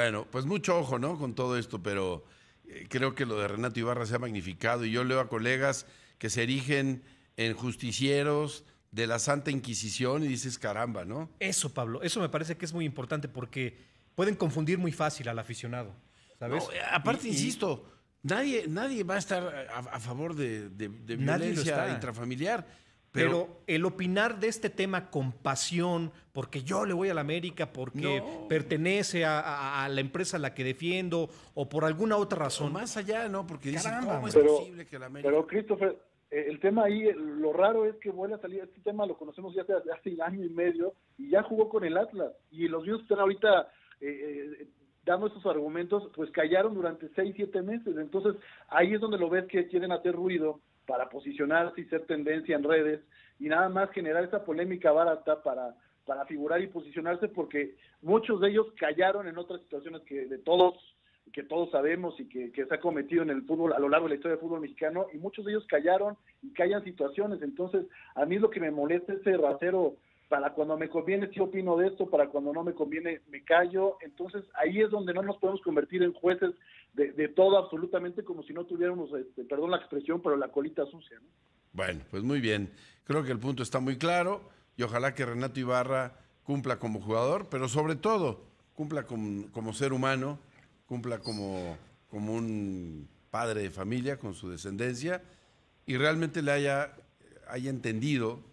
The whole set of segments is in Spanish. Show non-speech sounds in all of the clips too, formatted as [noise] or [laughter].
Bueno, pues mucho ojo, ¿no? Con todo esto, pero eh, creo que lo de Renato Ibarra se ha magnificado y yo leo a colegas que se erigen en justicieros de la Santa Inquisición y dices, caramba, ¿no? Eso, Pablo, eso me parece que es muy importante porque pueden confundir muy fácil al aficionado, ¿sabes? No, eh, aparte, Y- y- insisto, nadie, nadie va a estar a, a favor de, de- de violencia intrafamiliar, Pero, pero, el opinar de este tema con pasión, porque yo le voy a la América, porque No. pertenece a, a- a la empresa a la que defiendo, o por alguna otra o razón. más allá, ¿no? Porque dicen, Caramba, ¿cómo es pero- posible que la América... Pero Christopher, eh, el tema ahí, eh, lo raro es que vuelve a salir, este tema lo conocemos ya hace, hace año y medio y ya jugó con el Atlas y los mismos que están ahorita eh, eh, dando estos argumentos, pues callaron durante seis, siete meses. Entonces ahí es donde lo ves que quieren hacer ruido para posicionarse y ser tendencia en redes y nada más generar esa polémica barata para para figurar y posicionarse porque muchos de ellos callaron en otras situaciones que de todos que todos sabemos y que, que se ha cometido en el fútbol a lo largo de la historia del fútbol mexicano y muchos de ellos callaron y callan situaciones. Entonces, a mí lo que me molesta es ese rasero para cuando me conviene sí opino de esto, para cuando no me conviene me callo. Entonces, ahí es donde no nos podemos convertir en jueces de, todo absolutamente como si no tuviéramos, este, perdón la expresión, pero la colita sucia. ¿no? Bueno, pues muy bien. Creo que el punto está muy claro y ojalá que Renato Ibarra cumpla como jugador, pero sobre todo cumpla como, como ser humano, cumpla como, como un padre de familia con su descendencia y realmente le haya, haya entendido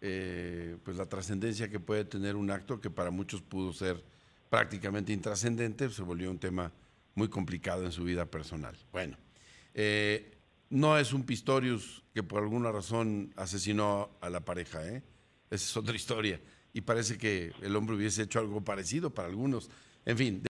eh, pues la trascendencia que puede tener un acto que para muchos pudo ser prácticamente intrascendente, se volvió un tema muy complicado en su vida personal. Bueno, eh, no es un Pistorius que por alguna razón asesinó a la pareja, ¿eh? Esa es otra [laughs] historia. Y parece que el hombre hubiese hecho algo parecido para algunos. En fin.